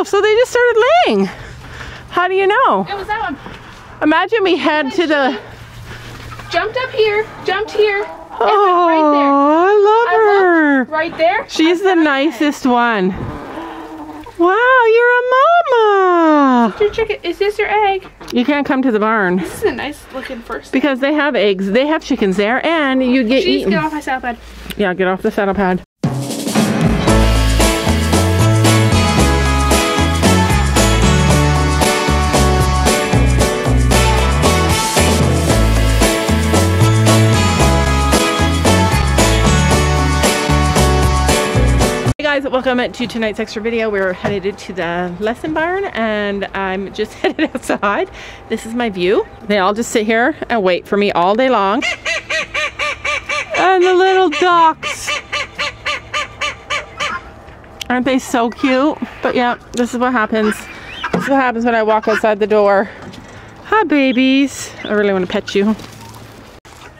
Oh, so they just started laying. How do you know? It was that one. Imagine we head to the. Jumped up here, jumped here. Oh, I love I her. looked right there. She's the nicest one. Wow, you're a mama. Your chicken. Is this your egg? You can't come to the barn This is a nice looking first. because they have eggs. They have chickens there, and you get Jeez, eaten. get off my saddle pad. Yeah, get off the saddle pad. Guys, welcome to tonight's extra video. We're headed to the lesson barn and I'm just headed outside. This is my view. They all just sit here and wait for me all day long. And the little ducks. Aren't they so cute? But yeah, this is what happens. This is what happens when I walk outside the door. Hi, babies. I really want to pet you.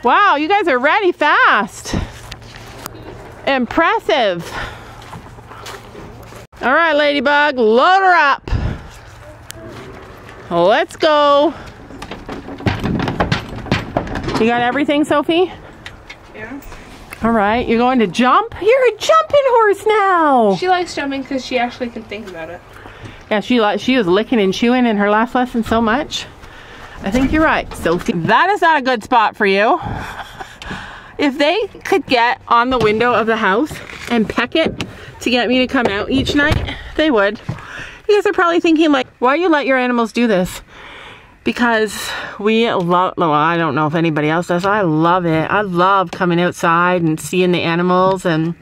Wow, you guys are ready fast. Impressive. All right, Ladybug, load her up. Let's go. You got everything, Sophie? Yeah. All right, you're going to jump? You're a jumping horse now. She likes jumping because she actually can think about it. Yeah, she li- she was licking and chewing in her last lesson so much. I think you're right, Sophie. That is not a good spot for you. If they could get on the window of the house and peck it to get me to come out each night, they would. You guys are probably thinking like, why you let your animals do this? Because we love, well, I don't know if anybody else does. I love it. I love coming outside and seeing the animals and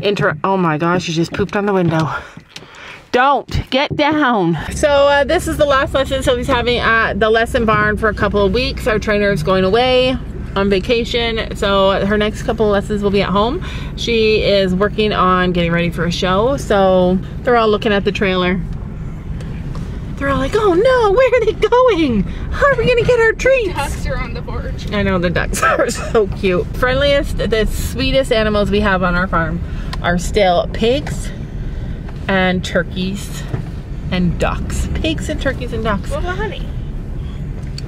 inter, oh my gosh, you just pooped on the window. Don't get down. So uh, this is the last lesson Sophie's having at the lesson barn for a couple of weeks. Our trainer is going away on vacation. So her next couple lessons will be at home. She is working on getting ready for a show. So they're all looking at the trailer. They're all like, oh no, where are they going? How are we gonna get our treats? Ducks are on the porch. I know the ducks are so cute. Friendliest, the sweetest animals we have on our farm are still pigs and turkeys and ducks. Pigs and turkeys and ducks. What about honey?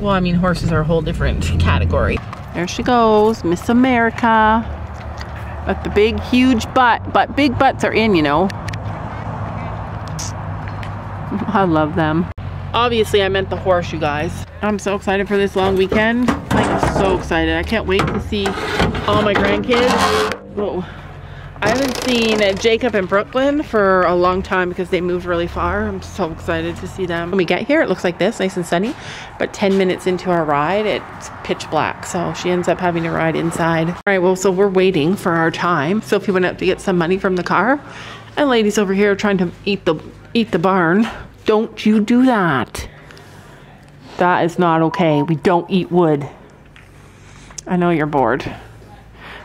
Well, I mean, horses are a whole different category. There she goes, Miss America. With the big, huge butt. But big butts are in, you know. I love them. Obviously, I meant the horse, you guys. I'm so excited for this long weekend. Like, so excited. I can't wait to see all my grandkids. Whoa. I haven't seen Jacob and Brooklyn for a long time because they moved really far. I'm so excited to see them. When we get here, it looks like this, nice and sunny. But 10 minutes into our ride, it's pitch black. So she ends up having to ride inside. All right, well, so we're waiting for our time. Sophie went up to get some money from the car. And ladies over here trying to eat the eat the barn. Don't you do that. That is not okay. We don't eat wood. I know you're bored.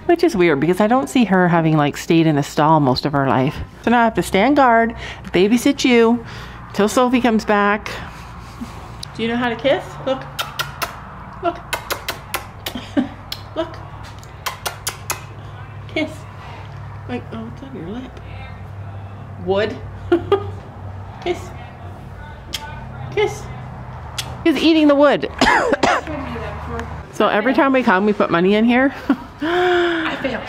Which is weird because I don't see her having like stayed in a stall most of her life. So now I have to stand guard, babysit you till Sophie comes back. Do you know how to kiss? Look. Look. Look. Kiss. Like, oh, it's on your lip. Wood. kiss. Kiss. He's eating the wood. so every time we come, we put money in here. I failed.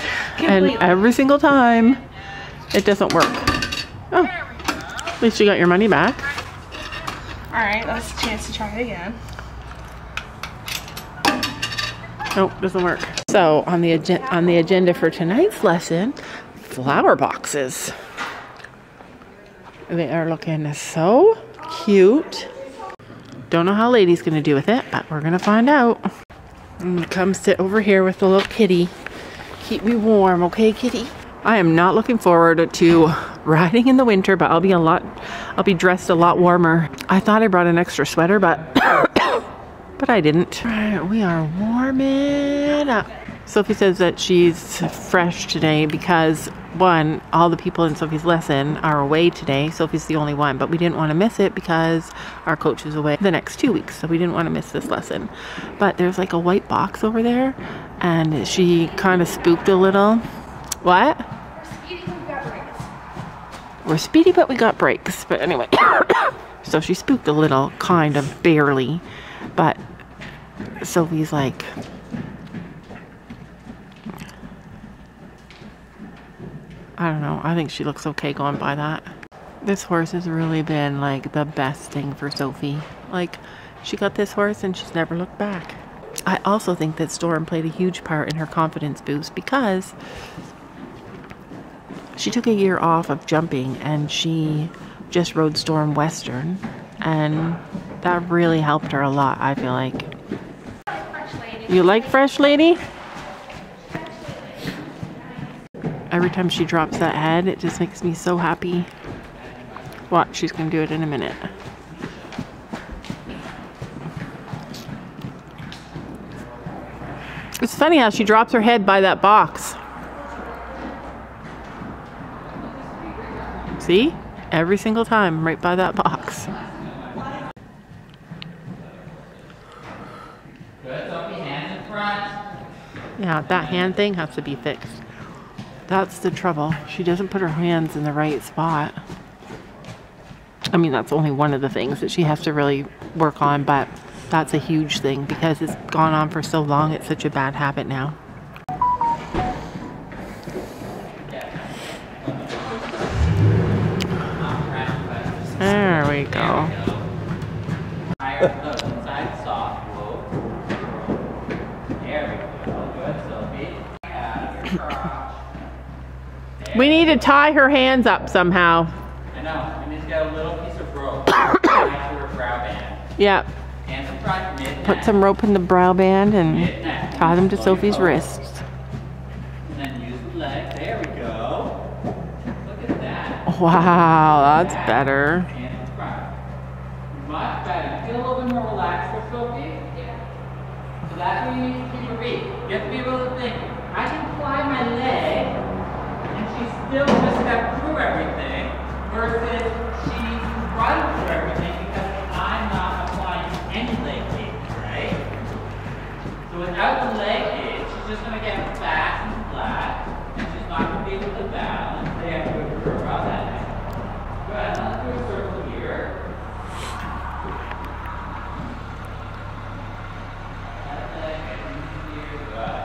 and every single time it doesn't work. Oh, at least you got your money back. Alright, that's a chance to try it again. Nope, doesn't work. So on the on the agenda for tonight's lesson, flower boxes. They are looking so cute. Don't know how Lady's gonna do with it, but we're gonna find out. And come sit over here with the little kitty. Keep me warm, okay, kitty? I am not looking forward to riding in the winter, but I'll be a lot, I'll be dressed a lot warmer. I thought I brought an extra sweater, but but I didn't. All right, we are warming up. Sophie says that she's fresh today because one, all the people in Sophie's lesson are away today. Sophie's the only one, but we didn't want to miss it because our coach is away the next two weeks, so we didn't want to miss this lesson. But there's like a white box over there, and she kind of spooked a little. What? We're speedy, but we got brakes. But anyway, so she spooked a little, kind of, barely. But Sophie's like, I don't know. I think she looks okay going by that. This horse has really been like the best thing for Sophie. Like, she got this horse and she's never looked back. I also think that Storm played a huge part in her confidence boost because she took a year off of jumping and she just rode Storm Western and that really helped her a lot, I feel like. You like Fresh Lady? Every time she drops that head, it just makes me so happy. Watch, she's gonna do it in a minute. It's funny how she drops her head by that box. See? Every single time, right by that box. Yeah, that hand thing has to be fixed. That's the trouble. She doesn't put her hands in the right spot. I mean, that's only one of the things that she has to really work on, but that's a huge thing because it's gone on for so long. It's such a bad habit now. There we go. We need to tie her hands up somehow. I know. And he's got a little piece of rope tied to her brow band. Yep. And front mid Put some rope in the brow band and tie them to Sophie's wrists. And then use the leg. There we go. Look at that. Wow, that's better. And the front. Much better. Feel a little bit more relaxed for Sophie? Yeah. So that's what you need to keep your feet. You have to be able to think, I can fly my leg and she still just step through everything versus she's running through everything because I'm not applying any leg gauge, right? So without the leg gauge, she's just gonna get fast and flat and she's not gonna be able to balance. They have to go through around that neck. Good, now let's do a circle here. That leg gets here, good.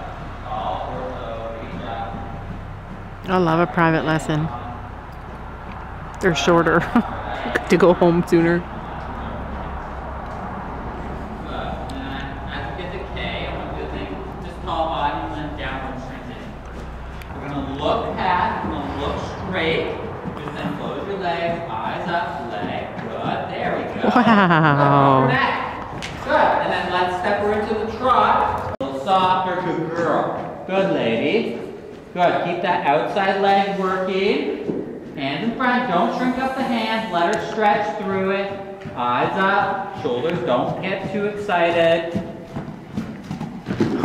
All ortho, reach up. I love a private lesson. They're shorter to go home sooner. To to. Wow. Good. And then let's step her into the trot. A little softer, good girl. Good lady. Good. Keep that outside leg working. Hands in front. Don't shrink up the hands. Let her stretch through it. Eyes up. Shoulders don't get too excited.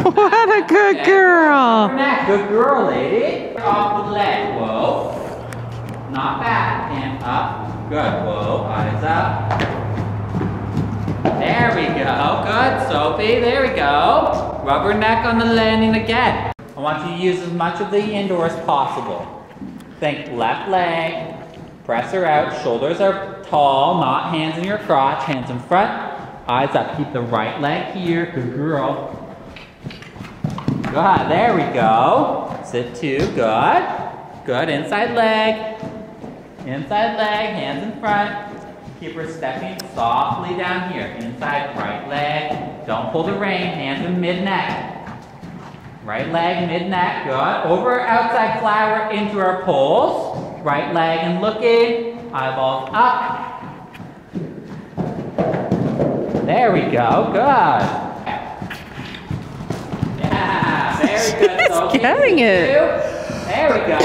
What a good Okay. girl. Good girl, lady. Off the leg. Whoa. Not back. And up. Good. Whoa. Eyes up. There we go. Good, Sophie. There we go. Rubber neck on the landing again. I want you to use as much of the indoor as possible. Think left leg. Press her out. Shoulders are tall, not hands in your crotch. Hands in front. Eyes up. Keep the right leg here. Good girl. Good. There we go. Sit two. Good. Good. Inside leg. Inside leg. Hands in front. Keep her stepping softly down here. Inside right leg. Don't pull the rein. Hands in mid neck. Right leg, mid neck. Good. Over outside flower into our poles. Right leg and looking. Eyeballs up. There we go. Good. Yeah, very good. Sophie. getting it. There we go.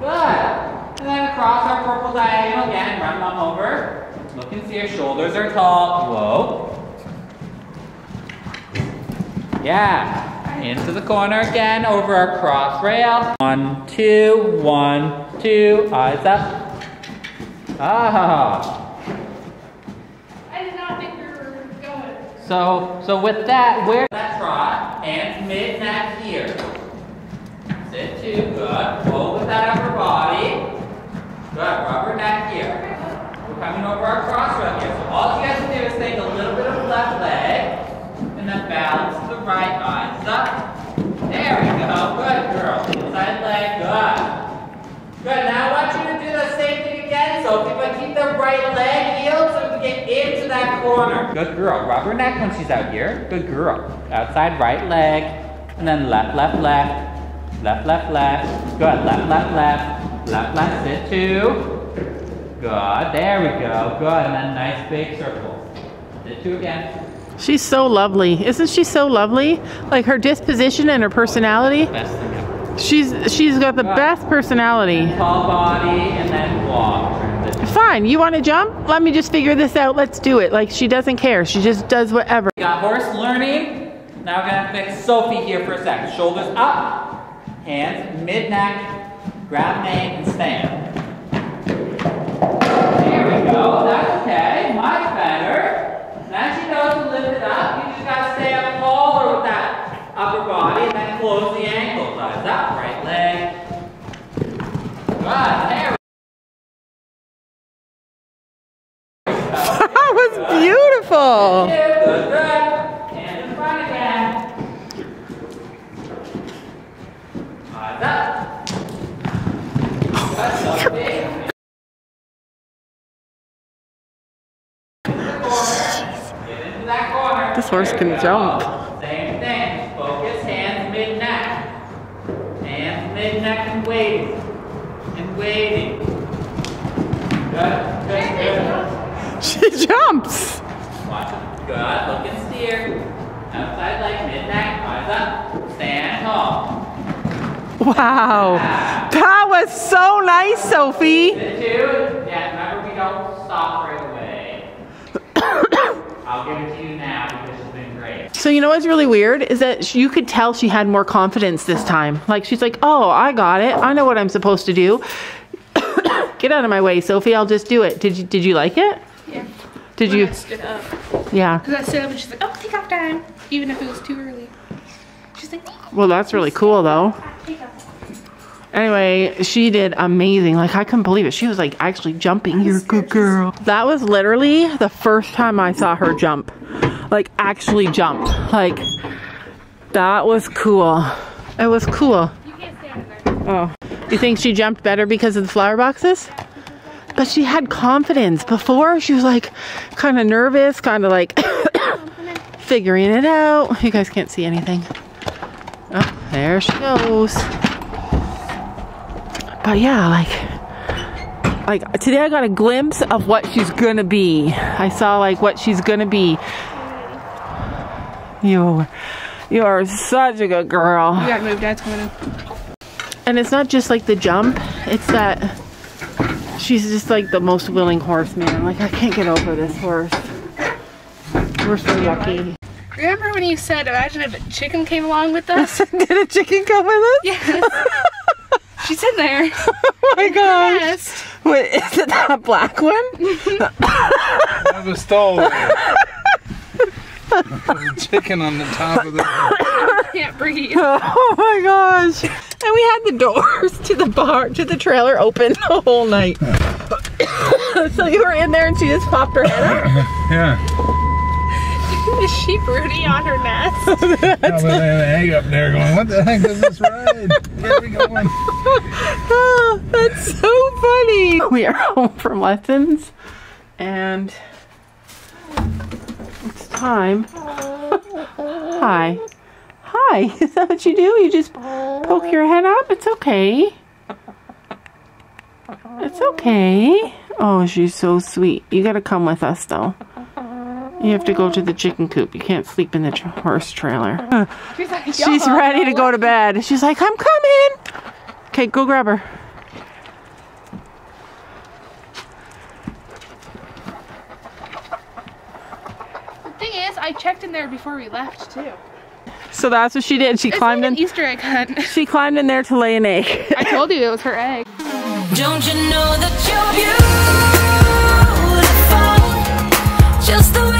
Good. And then across our purple diagonal again, run them over. Look and see your shoulders are tall. Whoa. Yeah. Into the corner again, over our cross rail. One, two, one, two. Eyes up. Ah. I did not think we were going. So, so with that, where that trot, hands mid neck here. Sit two, good. Pull with that upper body. Good. Rubber neck here. We're coming over our cross rail here. So all you guys do is take a little bit of left leg and then balance the right. Eyes up. There we go. Good girl. Inside leg. Good. Good. Now I want you to do the same thing again, Sophie, but keep the right leg healed so we can get into that corner. Good girl. Rub her neck when she's out here. Good girl. Outside right leg. And then left, left, left. Left, left, left. Good. Left, left, left. Left, left. Sit two. Good. There we go. Good. And then nice big circle. Sit two again. She's so lovely. Isn't she so lovely? Like her disposition and her personality. Best thing ever. She's she's got the best personality. Tall body and then walk. Fine, you want to jump? Let me just figure this out. Let's do it. Like she doesn't care. She just does whatever. We got horse learning. Now we're gonna fix Sophie here for a second. Shoulders up, hands mid neck, grab mane and stand. There we go. That's okay. Much better. Now she knows to lift it up. You just gotta stay up taller with that upper body and then close the ankles. Eyes up, right leg. Good. There That was beautiful. Good, good, good. And in front again. Eyes up. Good, Sophie. Get into that corner. This horse can jump. Same thing. Focus, hands mid-neck. Hands mid-neck and waiting. And waiting. Good, good, good. She jumps. Watch it. Good. Look and steer. Outside leg, mid-neck, eyes up. Stand tall. Wow. That was so nice, Sophie. Yeah, remember we don't stop right away. I'll give it to you now because it's been great. So you know what's really weird is that you could tell she had more confidence this time. Like she's like, "Oh, I got it. I know what I'm supposed to do." Get out of my way, Sophie. I'll just do it. Did you did you like it? Yeah. Did When you? I stood up. Yeah. Because I stood up and she's like, oh, take off time. Even if it was too early. She's like, Well, that's really cool though. Take off. Anyway, she did amazing. Like I couldn't believe it. She was like actually jumping. You're a good girl. That was literally the first time I saw her jump. Like actually jump. Like that was cool. It was cool. You can't stand in there. Oh. You think she jumped better because of the flower boxes? But she had confidence. Before she was like kind of nervous, kind of like figuring it out. You guys can't see anything. Oh, there she goes. But yeah, like like today I got a glimpse of what she's gonna be. I saw like what she's gonna be. You you are such a good girl. You gotta move, Dad's coming in. And it's not just like the jump, it's that she's just like the most willing horse, man. Like, I can't get over this horse. We're so lucky. Remember when you said, imagine if a chicken came along with us? Did a chicken come with us? yes. She's in there. Oh my gosh. Wait, is it that black one? I was stolen. There's a chicken on the top of the. I can't breathe. Oh my gosh. And we had the doors to the bar, to the trailer open the whole night. so you were in there and she just popped her head up? Yeah. Is she broody on her nest? I was an egg up there going, what the heck is this ride? Where are we going? Oh, that's so funny. We are home from lessons and it's time. Hi. Hi. Is that what you do? You just poke your head up? It's okay. It's okay. Oh, she's so sweet. You gotta come with us though. You have to go to the chicken coop. You can't sleep in the tra- horse trailer. She's like, She's ready to go to bed. She's like, I'm coming. Okay, go grab her. The thing is, I checked in there before we left too. So that's what she did. She It's climbed like an in. Easter egg hunt. She climbed in there to lay an egg. I told you it was her egg. Don't you know that you're beautiful? Just the way